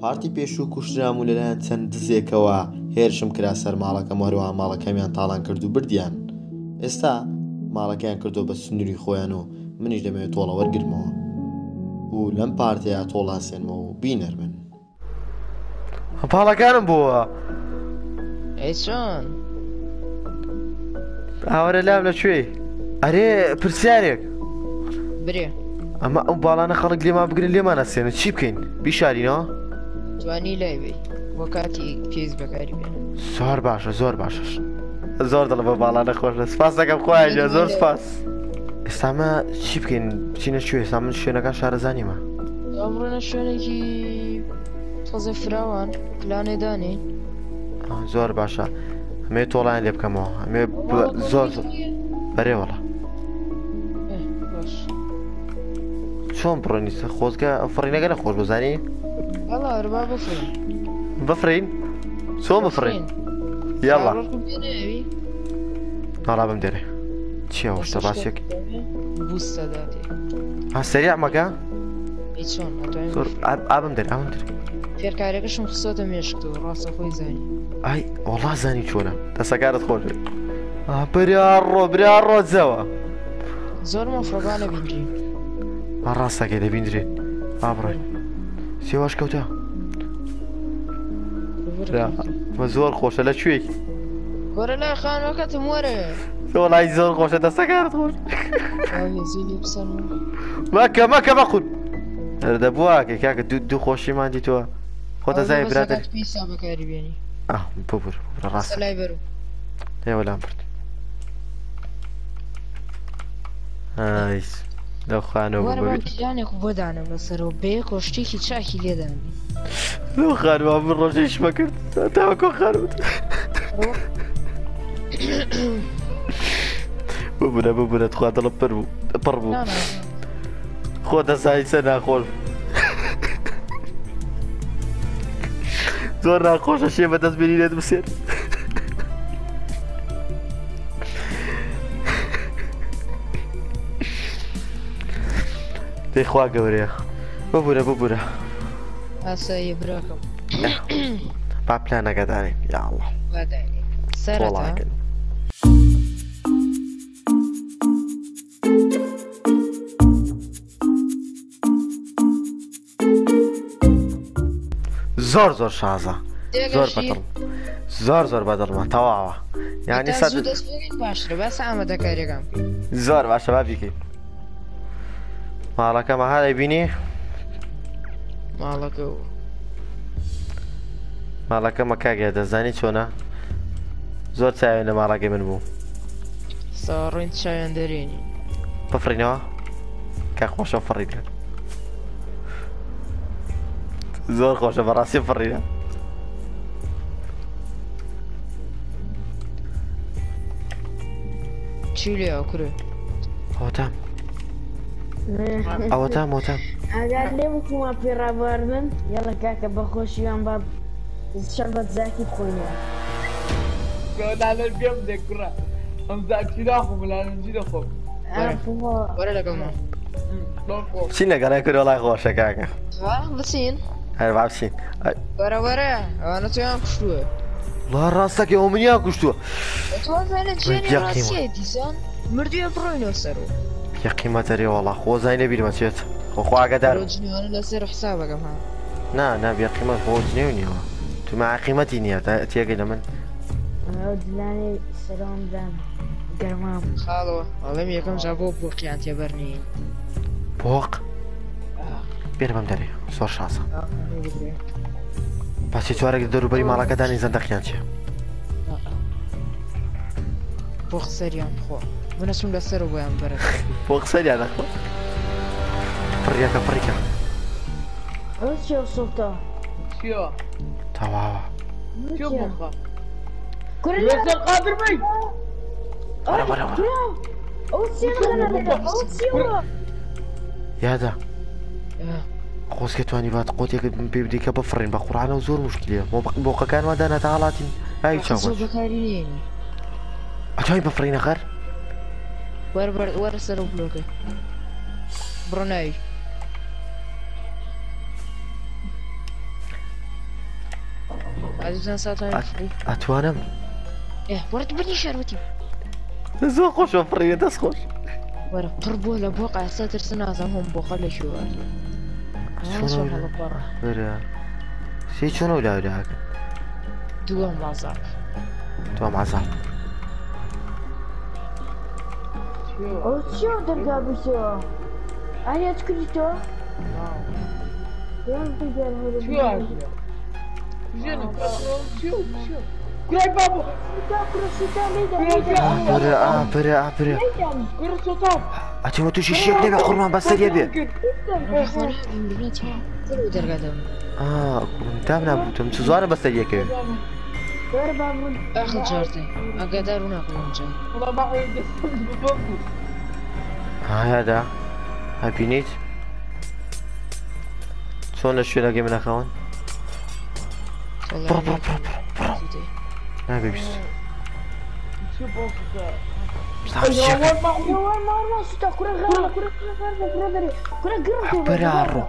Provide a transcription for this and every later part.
پارتی پێشوو کوشترام و لەلایەن چەند دزێکەوە هێرشم کرا سەر ماڵەکە مەرەوە ماڵەکەمیان تاڵان کرد و بردیان ئێستا ماڵەکەیان کردو بە سنووری خۆیان و منیش دەمەوێت تۆڵە وەرگرمەوە و لەم پارتەیە تۆڵان سێنمەوە و بینەر من پاڵەکانم بووە ئەیچۆن ئاوارە لام لەکوێ ئەرێ پرسیارێک برێ ئەمە ئەو باڵانە خەڵک لێما بگرن لێمانە سێنە چی بکەین بیشارینەوە؟ جوانی لایوێ وە کاتی پێز بەکاری بێن سوار باشە زۆر باشش زۆر دڵ بە باڵانە خۆش لە سپاس دەکەم خۆیانە زۆر سپاس ئێستامە چی بکەین بچینە شوێ ئێستا من شوێنەکە شارەزانیمە ئەمڕۆنە شوێنێکی تۆزە فراوان پلانێدانی زۆر باشە ئەمێ تۆڵیان لێ بکەمەوە ئەمێ زۆر بەرێوەڵە چۆن پڕۆنیستە خۆزگە ئەفڕینەگەنە خۆش بزانانی؟ أربعة بفرين بفرين سو بفرين يلا نرى بمديري تشيا وش تبعشك بوسة داتي ها سريع مكا يتشون أتوين صور أبا مدري أبا مدري فير كاريكش مخصوصة ميشكتو راس أخوي زاني أي والله زاني شونا تسكارت خوش آه بريارو بريارو زوا زور مفرقانة بنجي الراسة كده بنجرين أبرين سيواش كوتا لا لا من زۆر خۆشە لە کوێی گۆرە لای خانەکەتم وەرە تۆ لای زۆر خۆشە دەستەکارت خۆش مەکە مەکە مەخود هەردە بواکە کاکە دوو دوو خۆشیمانی تۆوە خۆتە زای براتر ببر ڕاست لای بەرو هێوە لام برد هایس آه، Да хана دارم pijanih ubodanem na Sarobeko, štih بو. سعی سنا خول زور ناخوش بینید پێیخوا گەورەیە ببوورە ببوورە ئاسایی براکەم با پلانەگەدارین یاڵە سەرڵاکن زۆر زۆر شازە زۆر بەدڵ زۆر زۆر بەدڵمە تەواوە یعنی سەد باش بەس ئامەدەکارێکم زۆر باشە با بیکەیت مالك مع هذا يبيني مالك هو مالك ما كاجي هذا زاني شو شونا زور تاعي انا مالك من بو صار انت شاي اندريني بفرينا كخوش فرينا زور خوش براسي فرينا شو لي اكره اوه تمام او تا مو اگر لیم کما پی را بردن یا لکه که بخوشی هم باب شربت زاکی بخوینه که دالر بیام دکرا هم زاک چی دا خو ملانم جی دا خو باره نگره کرو لای خوش اکا بسین هر باب سین باره باره اوانا توی هم کشتوه الله راستا که اومنی هم کشتوه اتوان فیلن جنی یە قیمەتەری وڵا خۆزای لەبییر مەچێت خۆخواگەدار لەسێر حسابەکەم ها نا نابێ قیمەت بۆ جنێو نیوە توما قیمەتی نییە تا تێگەی لە من گەرمام خاڵەوە ئەڵێم یەکەم جا بۆ بۆقییان تێبەرنی بۆق بێرمم دەرێ سۆر شاسە پاسی چوارێک دەروبەری ماڵەکەدانی زەندەقیان چێ بۆ خسەریان بخۆ Una sulla sera vuoi andare? Può seriare qua? Prega, prega. Lucio sotto. Lucio. Tavava. Lucio مخه. كوري لسه قادر بي. ورا ورا ورا. اوسيو يا ده خوز كتواني بات قوتي بيبدي كبفرين بقرعنا وزور مشكلة موقع كان مدانا تعالاتي هاي تشاوش أتواني بفرين أخر؟ Where, where, where is the roadblock? Brunei. 어, 치워들 잡으셔. 아니야, 스크리죠? 그냥 되게 하는 거. 치워야지. 이제는 가서 치워, 치워. 그래, 바보! Bıra a bıra a bıra. Ati mu tuşu şişek ne be kurban bastır ya be. Aa, kurban tam ne yaptım? Suzana bastır ya ki. اخذ جارتي اقدر من جاي والله ما ها هذا شلون شو لاقي من اخوان برا برا برا برا برا بيبس كره كره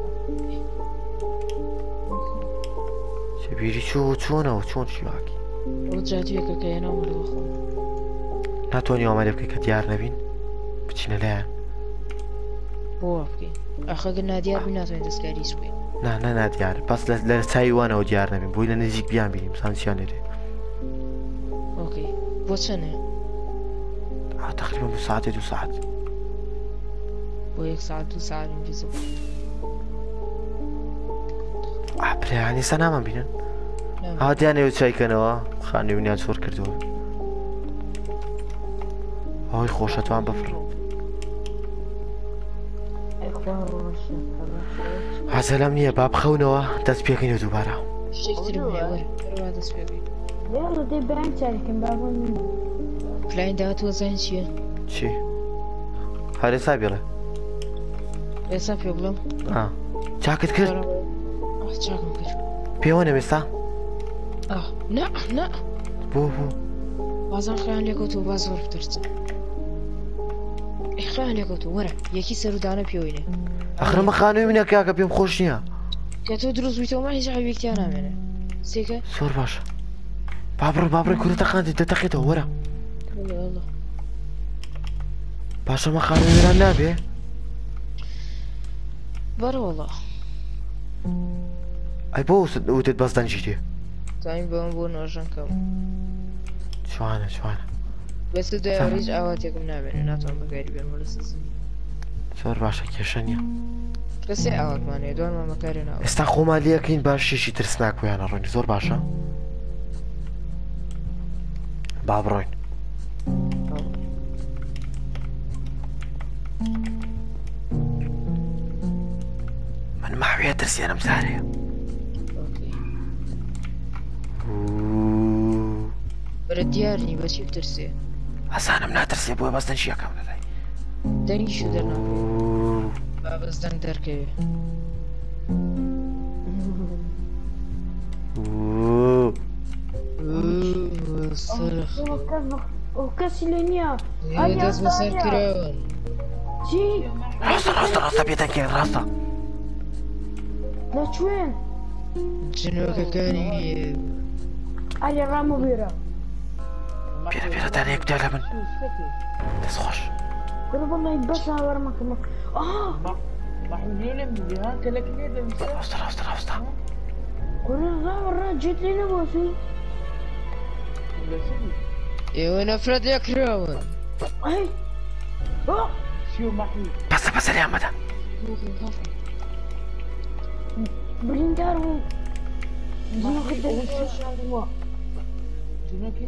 بیریچو چونه و چون که که کە کە ناوەەوە خۆ ناتۆنی ئامادە بکەی که دیار نەبین بچینە که نه دیار ئەخەگە نادیار دست دەستکاری سوێن نه نه دیار بس لە وانه او دیار نبین بوی لە نزیک بیان بینیم سانسییان لێ ئۆکەی بۆ آه تقریبا بو ساعت دو ساعت بو یک ساعت دو ساعت ئاپریانی سە نامان بینن هاتیانێ چایکەنەوە خانی ونیان سۆر کردووە ئەوی خۆشەتوان بفر حەزەلم نییە با بخەونەوە دەست پێکەین و دووبارە پلین داهاتوە زان چیە چی هەرێسا بێڵێ ئێستا پێ بڵم چاکت کرد پێوە نەوێستا؟ نه نه بۆ بۆ بازان خیان لێگوت و با زۆر بترس خیان لێگوت وەرە یەکی سەرودانە پێوینێ ئەخرمە خانووی منە کاکە پێم خۆش نییە کە تۆ دروست بیتەوەمە هیچ عویکتیان نامێنێ سێکە زۆر باشە بابڕ بابڕی کورتە خاندی دەتەقێتەوە وەرە باشەمە خانوێران نابێ بەرەوەڵە ئەی بۆ وتت بەستانجی تێ Time بۆم أنا نۆژن أنا چوانە چوانە بەس دوای هیچ ئاواتێکم نابێن ناتوان بەگاری بێن لە سزم زۆر باشە کێشە نیە کەسێ ئاواتمانێ دوان مامەکاری ناو ئێستا خۆمالیەکەین باشیشی ترسناکویانە روني زۆر باشا باب روين من ماوەیە ترسێنم زارەیە بەرە دیارنی بەچی ترسێ حەسانم ناترسێ بۆە بەستن شیەکەم لەلای دەنیشە دەنا بەزدەن دەرکەوێ کەسی لە نییە دەست بەسەر کرن ڕاستە ڕاستە ڕاستە پێتەکەن ڕاستە لە کوێن جنۆکەکانی ئایا ڕامە بێرە Biri biri deneyip delemin. Tez koş. Grubu ne basa varmak ne? Aa! Bak. Bak نقول ها كلكني بمسك اسطر اسطر اسطر كل الظهر جيت لي نبوسي ايوه نفرد يا كراون اي شو آه. محي بس بس يا مدى برين دارو جنوكي جنوكي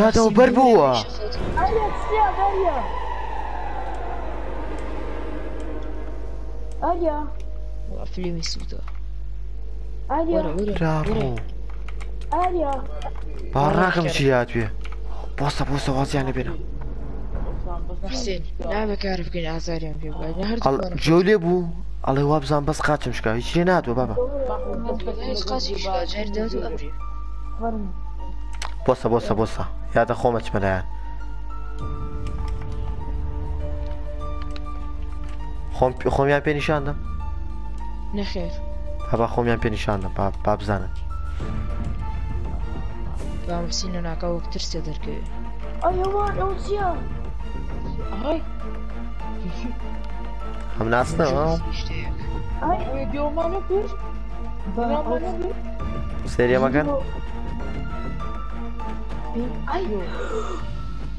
یادەوە بەر بووە فیلمی سوودە باڕاکەم چی یااتێ بۆستە بۆ سەوازیانە بێنە نابکار بکەین ئازاریان پێ جۆلێ بوو ئەڵێ وا بزان بەس قاچم شکا هیچ لێ ناتوە بابا Bossa, bossa, bossa. Ja, da با اوه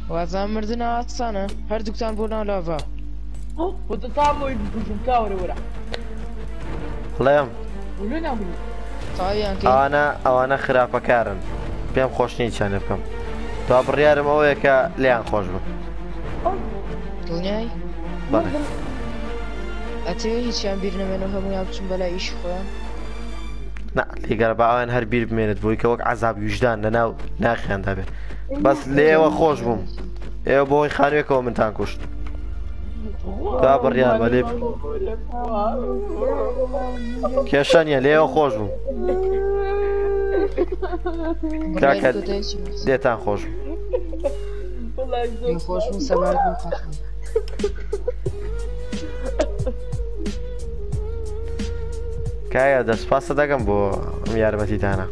وازان مردن ئاسانە هەردووکتان بۆ ناو لاڤ خودتان بۆی بژم کاوەرەوەرە بڵێم ئەوانە ئەوانە خراپەکارن پێم خۆشنی چیانە بکەم تا بڕیارم ئەوەیە کە لیان خۆش بم دڵنیای ئەتەوێ هیچیان بیر نەمێنەوە هەمویان بچم بەلای ئیش خۆیان لێگەر باوان هەر بیر بمێنێت بۆی کە وەک عذاب ویژدان لە ناو ناخیاندا بێت بەس لێوە خۆش بووم ئێوە بۆی خانوێکەوە منتان کوشت دا بڕیان بە لێ کێشە نیە لێوە خۆش بووم دێتان خۆش خۆش سەبار كايا داس فاسا دا جنبو ميار بسيت انا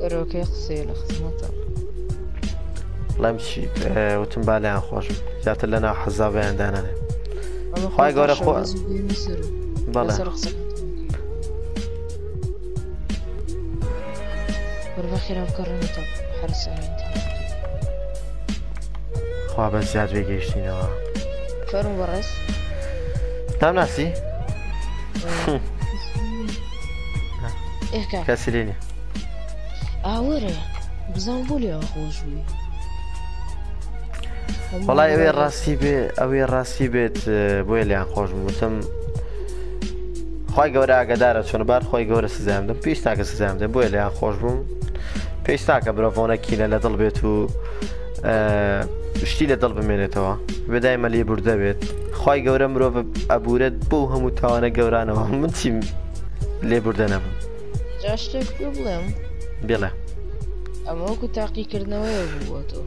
اوكي خصي لا خصنا تا لا مشي و بالي انا خوش جات لنا حزاب عندنا انا خاي غور خو بالا خواب از زیاد بگیشتی نوا فرم برس تم نسی؟ کەسی لێنێ ئاوەرە بزان بۆ لێ خۆش بووی بەڵای ئەوێ ڕاستی بێ ئەوێ ڕاستی بێت بۆیە لیان خۆش وتم خی گەورە ئاگدارە چۆنبار خۆی گەورە سزیاندم پێش تاکە سزیاندە بۆیە لیان خۆش بووم پێش تاکە برۆفۆنەکی لە لە دڵ بێت و شتی لە دڵ بمێنێتەوە بەدای مەلی بوردە بێت خی گەورە مرۆڤ ئەبورەت بۆ هەموو تاوانە گەورانەوە من چیم لێ بوردە نەبم جاشتێک پێ بڵێم بێڵێ ئەمەوەکو تاقیکردنەوەی بووە تۆ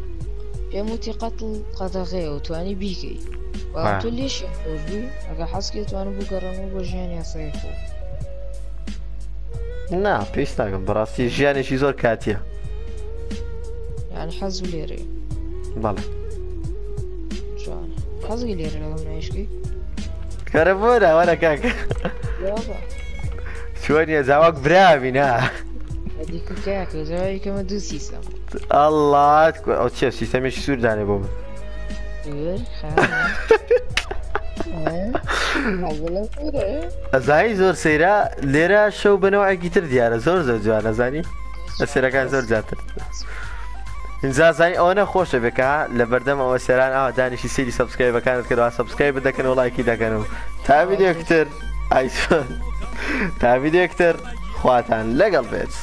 پێم وتی قەتڵ قەتەغەیە و توانی بیکەی تۆ لێش بوو ئەگە حەزکێتوان بوو گەڕەمەوە بۆ ژیان یاسای خۆ نا پێویستناگەم بەڕاستی ژیانێکی زۆر کاتیە یان حەز و لێرێ بەڵێ حەزی لێرە لەڵم نایشکی کارە بۆ داوارە کاکە چۆنیە زاواک براوی نا ئەلات ئەو چێ سیستەمێکی سووردانێ بۆ من ئەزانی زۆر سەیرا لێرە شەو بنەوە ئەگیتر دیارە زۆر زۆر جوانە زانی لە سێرەکان زۆر زیاتر زازانی ئەوە نەخۆشە بکە لە بەردەم ئەوە سێران ئەو دانیشی سری سبسکای بەکانت کردەوە سبسکای بدەکەن وڵایکی دەکەن و تا ویدیۆکتتر ئایسۆن. تاویدێکتر خواتان لەگەڵ بێت.